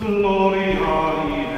Gloria